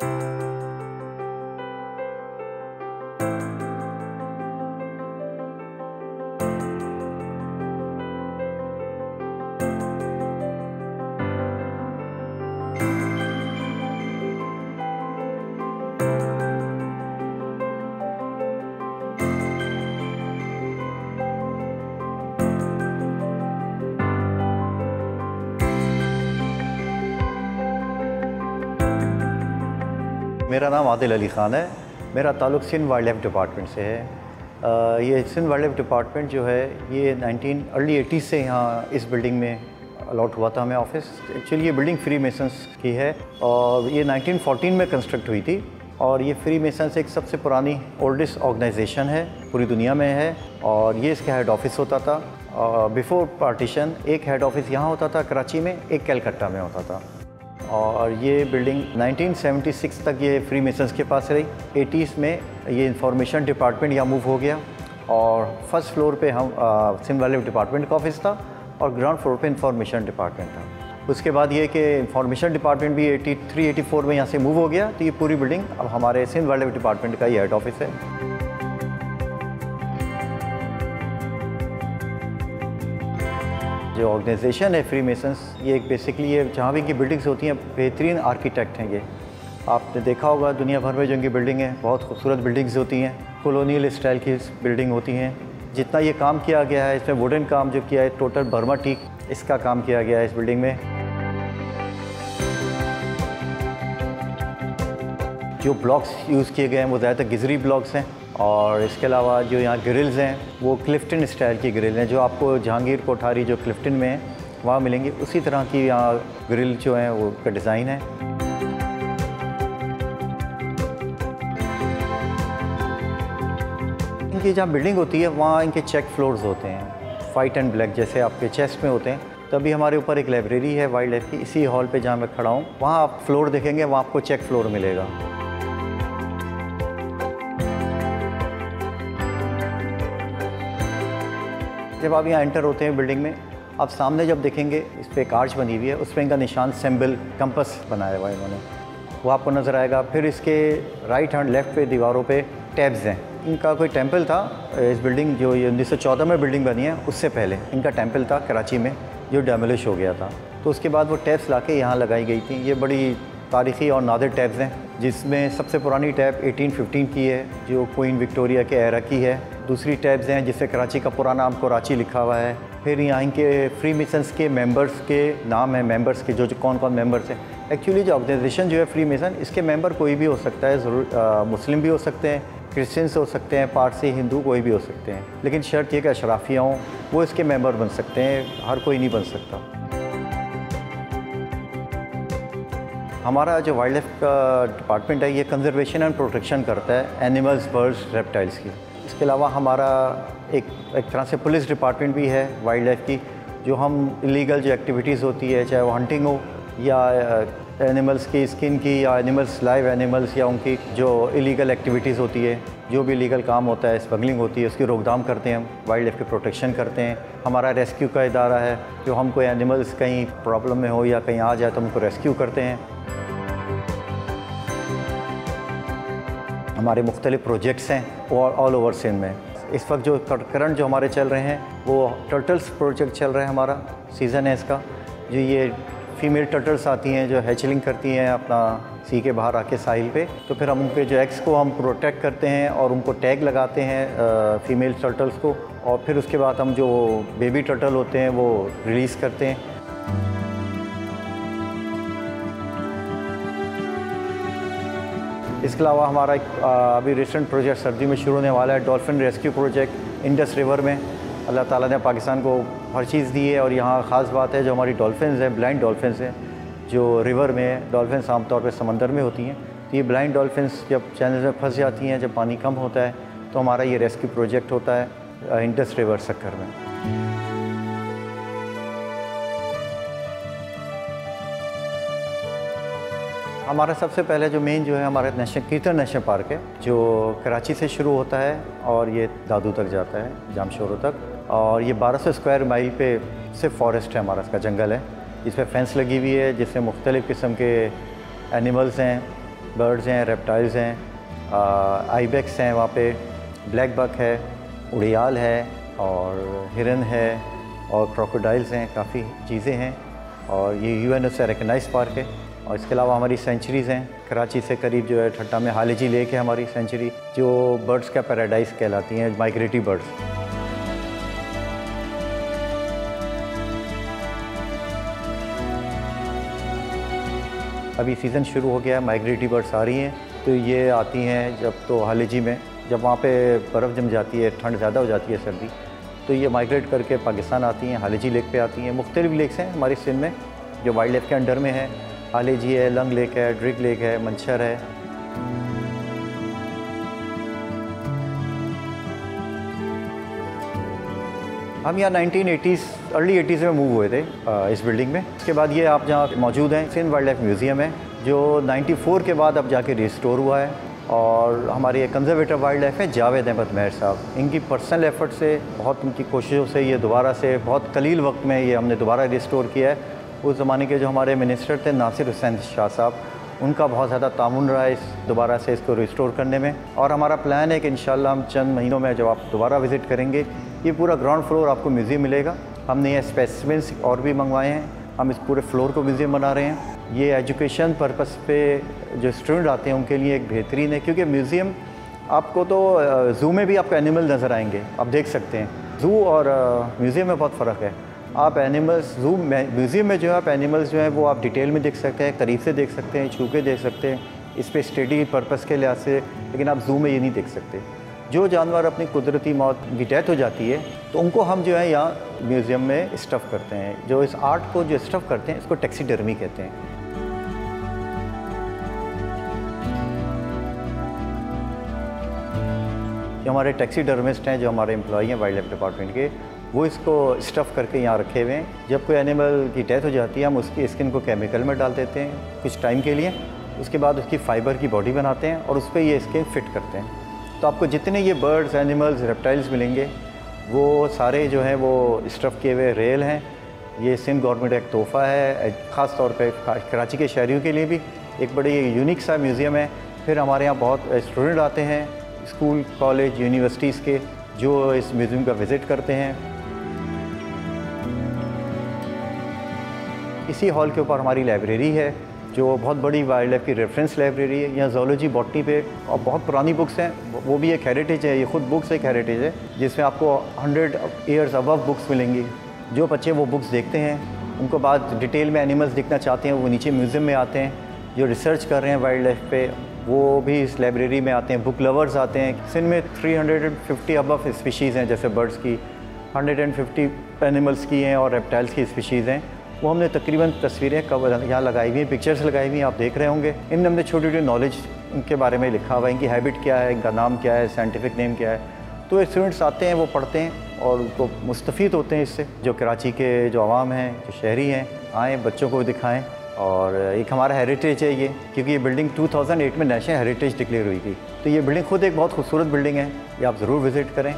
Música मेरा नाम आदिल अली ख़ान है। मेरा ताल्लुक़ सिंध वाइल्ड लाइफ डिपार्टमेंट से है। ये सिंध वाइल्ड लाइफ डिपार्टमेंट जो है, ये 19 अर्ली एटीज़ से यहाँ इस बिल्डिंग में अलॉट हुआ था हमें ऑफ़िस। एक्चुअली ये बिल्डिंग फ्री मेसन्स की है और ये 1914 में कंस्ट्रक्ट हुई थी और ये फ्री मेसन्स एक सबसे पुरानी ओल्डेस्ट ऑर्गेनाइजेशन है, पूरी दुनिया में है और ये इसका हेड ऑफ़िस होता था। बिफोर पार्टीशन एक हेड ऑफ़िस यहाँ होता था, कराची में, एक कैलकट्टा में होता था। और ये बिल्डिंग 1976 तक ये फ्री मेसन्स के पास रही। 80s में ये इंफॉर्मेशन डिपार्टमेंट यहाँ मूव हो गया और फ़र्स्ट फ्लोर पे हम सिम वाले डिपार्टमेंट का ऑफ़िस था और ग्राउंड फ्लोर पे इंफॉर्मेशन डिपार्टमेंट था। उसके बाद ये कि इंफॉर्मेशन डिपार्टमेंट भी 83 84 में यहाँ से मूव हो गया। तो ये पूरी बिल्डिंग अब हमारे सिंध वाइल्ड डिपार्टमेंट का ही हेड ऑफ़िस है। जो ऑर्गेनाइजेशन है फ्री मेसन्स ये एक बेसिकली ये जहाँ भी की बिल्डिंग्स होती हैं, बेहतरीन आर्किटेक्ट हैं ये। आपने देखा होगा दुनिया भर में जो इनकी बिल्डिंग है, बहुत खूबसूरत बिल्डिंग्स होती हैं कॉलोनियल स्टाइल की बिल्डिंग होती हैं। जितना ये काम किया गया है, इसमें वुडन काम जो किया है टोटल बर्मा टीक इसका काम किया गया है इस बिल्डिंग में। जो ब्लॉक्स यूज़ किए गए हैं, वो ज़्यादातर गिजरी ब्लॉक्स हैं। और इसके अलावा जो यहाँ ग्रिल्स हैं, वो क्लिफ्टन स्टाइल की ग्रिल हैं, जो आपको जहांगीर कोठारी जो क्लिफ्टन में है, वहाँ मिलेंगी। उसी तरह की यहाँ ग्रिल जो हैं, वो का डिज़ाइन है। इनकी जहाँ बिल्डिंग होती है, वहाँ इनके चेक फ्लोर्स होते हैं। वाइट एंड ब्लैक जैसे आपके चेस्ट में होते हैं। तभी हमारे ऊपर एक लाइब्रेरी है वाइल्ड लाइफ की। इसी हॉल पे जहाँ मैं खड़ा हूँ, वहाँ आप फ्लोर देखेंगे, वहाँ आपको चेक फ्लोर मिलेगा। जब आप यहाँ एंटर होते हैं बिल्डिंग में, आप सामने जब देखेंगे, इस पर एक आर्च बनी हुई है, उस पर इनका निशान सिंबल कंपस बनाया हुआ है इन्होंने। वो आपको नज़र आएगा। फिर इसके राइट हैंड लेफ़्ट पे दीवारों पे टैब्स हैं। इनका कोई टेंपल था, इस बिल्डिंग जो ये उन्नीस सौ चौदह में बिल्डिंग बनी है, उससे पहले। इनका टेंपल था कराची में, जो डेमोलिश हो गया था। तो उसके बाद वो टैब्स ला के यहाँ लगाई गई थी। ये बड़ी तारीख़ी और नादिर टैब्स हैं, जिसमें सबसे पुरानी टैब 1815 की है, जो क्वीन विक्टोरिया के एरा की है। दूसरी टैब्स हैं जिससे कराची का पूरा नाम कराची लिखा हुआ है। फिर यहाँ के फ्री मिशंस के मेंबर्स के नाम हैं मेंबर्स के जो जो कौन कौन मेंबर्स हैं। एक्चुअली जो ऑर्गेनाइजेशन जो है फ्री मिशन इसके मेंबर कोई भी हो सकता है, ज़रूर मुस्लिम भी हो सकते हैं क्रिश्चियंस हो सकते हैं पारसी हिंदू कोई भी हो सकते हैं। लेकिन शर्त यह कि अशराफिया हों, वो इसके मेंबर बन सकते हैं, हर कोई नहीं बन सकता। हमारा जो वाइल्ड लाइफ का डिपार्टमेंट है, ये कंजर्वेशन एंड प्रोटेक्शन करता है एनिमल्स बर्ड्स रेप्टाइल्स की। इसके अलावा हमारा एक एक तरह से पुलिस डिपार्टमेंट भी है वाइल्ड लाइफ की, जो हम इलीगल जो एक्टिविटीज़ होती है, चाहे वो हंटिंग हो या एनिमल्स की स्किन की या एनिमल्स, लाइव एनिमल्स या उनकी जो इलीगल एक्टिविटीज़ होती है, जो भी लीगल काम होता है, स्मगलिंग होती है, उसकी रोकथाम करते हैं हम वाइल्ड लाइफ की प्रोटेक्शन करते हैं। हमारा रेस्क्यू का इदारा है, जो हम कोई एनिमल्स कहीं प्रॉब्लम में हो या कहीं आ जाए तो उनको रेस्क्यू करते हैं। हमारे मुख्तलिफ़ प्रोजेक्ट्स हैं ऑल ओवर सिंध में। इस वक्त जो करंट जो हमारे चल रहे हैं, वो टर्टल्स प्रोजेक्ट चल रहा है हमारा सीज़न है इसका। जो ये फीमेल टर्टल्स आती हैं, जो हैचलिंग करती हैं अपना सी के बाहर आके साहिल पे तो फिर हम उनके जो एग्स को हम प्रोटेक्ट करते हैं और उनको टैग लगाते हैं फ़ीमेल टर्टल्स को। और फिर उसके बाद हम जो बेबी टर्टल होते हैं, वो रिलीज़ करते हैं। इसके अलावा हमारा एक अभी रिसेंट प्रोजेक्ट सर्दी में शुरू होने वाला है dolphin rescue project Indus river में। अल्लाह ताला ने पाकिस्तान को हर चीज़ दी है और यहाँ ख़ास बात है जो हमारी डॉल्फिन हैं ब्लाइंड डॉल्फिन हैं, जो रिवर में डॉल्फिन आमतौर पर समंदर में होती हैं। तो ये ब्लाइंड डॉल्फिन जब चैनल में फंस जाती हैं, जब पानी कम होता है तो हमारा ये रेस्क्यू प्रोजेक्ट होता है इंडस रिवर सक्कर में। हमारा सबसे पहले जो मेन जो है हमारा नेशनल कीर्तन नेशनल पार्क है, जो कराची से शुरू होता है और ये दादू तक जाता है, जामशोरों तक। और ये 1200 स्क्वायर माइल पे सिर्फ़ फॉरेस्ट है हमारा, इसका जंगल है। इस पर फेंस लगी हुई है जिसमें मुख्तलिफ़ किस्म के एनिमल्स हैं बर्ड्स हैं रेप्टाइल्स हैं आईबेक्स हैं वहाँ पे ब्लैक बक है, उड़ियाल है और हिरन है और क्रोकोडाइल्स हैं, काफ़ी चीज़ें हैं। और ये यू एन से रिकगनाइज पार्क है। और इसके अलावा हमारी सेंचुरीज़ हैं। कराची से करीब जो है ठट्टा में हालेजी लेक है हमारी सेंचुरी जो बर्ड्स का पैराडाइज कहलाती हैं माइग्रेटरी बर्ड्स अभी सीज़न शुरू हो गया है माइग्रेटरी बर्ड्स आ रही हैं तो ये आती हैं जब तो हालेजी में, जब वहाँ पे बर्फ़ जम जाती है, ठंड ज़्यादा हो जाती है सर्दी तो ये माइग्रेट करके पाकिस्तान आती हैं हालेजी लेक पे आती हैं। मुख्तलिफ़ लेक्स हैं हमारे सिंध में, जो वाइल्ड लाइफ के अंडर में है हालेजी है, लंग लेक है, ड्रिग लेक है मंशर है। हम यहाँ 1980s अर्ली 80s में मूव हुए थे इस बिल्डिंग में। इसके बाद ये आप जहाँ मौजूद हैं, सिंध वाइल्ड लाइफ म्यूज़ियम है, जो 94 के बाद अब जाके रिस्टोर हुआ है। और हमारे कंजर्वेटर वाइल्ड लाइफ है, जावेद अहमद मेहर साहब, इनकी पर्सनल एफर्ट से, बहुत उनकी कोशिशों से, ये दोबारा से, बहुत कलील वक्त में ये हमने दोबारा रिस्टोर किया है। उस ज़माने के जो हमारे मिनिस्टर थे, नासिर हुसैन शाह साहब, उनका बहुत ज़्यादा ताउन रहा है इस दोबारा से इसको रिस्टोर करने में। और हमारा प्लान है कि इन हम चंद महीनों में जब आप दोबारा विज़िट करेंगे, ये पूरा ग्राउंड फ्लोर आपको म्यूज़ियम मिलेगा। हमने ये स्पेसिमेंस और भी मंगवाए हैं। हम इस पूरे फ्लोर को म्यूज़ियम बना रहे हैं। ये एजुकेशन पर्पज़ पे जो स्टूडेंट आते हैं, उनके लिए एक बेहतरीन है, क्योंकि म्यूज़ियम आपको तो ज़ू में भी आपको एनिमल नज़र आएँगे। आप देख सकते हैं। ज़ू और म्यूज़ियम में बहुत फ़र्क है। आप एनिमल्स जू म्यूज़ियम में जो है आप एनिमल्स जो हैं, वो आप डिटेल में देख सकते हैं, करीब से देख सकते हैं छू के देख सकते हैं, इस पर स्टडी पर्पज़ के लिहाज से, लेकिन आप जू में ये नहीं देख सकते। जो जानवर अपनी कुदरती मौत की डेथ हो जाती है तो उनको हम जो है यहाँ म्यूज़ियम में स्टफ़ करते हैं। जो इस आर्ट को जो स्टफ़ करते हैं, इसको टैक्सीडर्मी कहते हैं। जो हमारे टैक्सी डर्मिस्ट हैं, जो हमारे एम्प्लॉई हैं वाइल्ड लाइफ डिपार्टमेंट के। वो इसको स्टफ़ करके यहाँ रखे हुए हैं। जब कोई एनिमल की डेथ हो जाती है, हम उसकी स्किन को केमिकल में डाल देते हैं कुछ टाइम के लिए। उसके बाद उसकी फ़ाइबर की बॉडी बनाते हैं और उस पर ये स्किन फिट करते हैं। तो आपको जितने ये बर्ड्स एनिमल्स रेप्टाइल्स मिलेंगे, वो सारे जो हैं, वो स्टफ़ किए हुए रेल हैं। ये सिंध गवर्नमेंट एक तोहफ़ा है ख़ास तौर पे कराची के शहरीों के लिए भी। एक बड़ी यूनिक सा म्यूज़ियम है। फिर हमारे यहाँ बहुत स्टूडेंट आते हैं स्कूल कॉलेज यूनिवर्सिटीज़ के, जो इस म्यूज़ियम का विज़िट करते हैं। इसी हॉल के ऊपर हमारी लाइब्रेरी है, जो बहुत बड़ी वाइल्ड लाइफ की रेफरेंस लाइब्रेरी है यहाँ जोलॉजी बॉटनी पे, और बहुत पुरानी बुक्स हैं, वो भी एक हेरिटेज है, ये खुद बुक्स एक हेरिटेज है, जिसमें आपको हंड्रेड ईयर्स अबव बुक्स मिलेंगी। जो बच्चे वो बुक्स देखते हैं, उनको बाद डिटेल में एनिमल्स देखना चाहते हैं, वो नीचे म्यूज़ियम में आते हैं, जो रिसर्च कर रहे हैं वाइल्ड लाइफ पे, वो भी इस लाइब्रेरी में आते हैं बुक लवर्स आते हैं। सिंध में 350 अबव स्पीशीज़ हैं, जैसे बर्ड्स की 150 एनिमल्स की हैं, और रेप्टाइल्स की स्पीशीज़ हैं। वो हमने तकरीबन तस्वीरें कब यहाँ लगाई हुई हैं पिक्चर्स लगाई हुई हैं, आप देख रहे होंगे। इनमें हमने छोटी छोटी नॉलेज इनके बारे में लिखा हुआ है, इनकी हैबिट क्या है, इनका नाम क्या है साइंटिफिक नेम क्या है। तो स्टूडेंट्स आते हैं, वो पढ़ते हैं और उनको मुस्तफ़ होते हैं इससे। जो कराची के जो आवाम हैं, जो शहरी हैं, आएँ, बच्चों को दिखाएँ और एक हमारा हेरिटेज है ये, क्योंकि ये बिल्डिंग 2008 में नेशनल हेरिटेज डिक्लेयर हुई थी। तो ये बिल्डिंग खुद एक बहुत खूबसूरत बिल्डिंग है, ये आप ज़रूर विज़िट करें।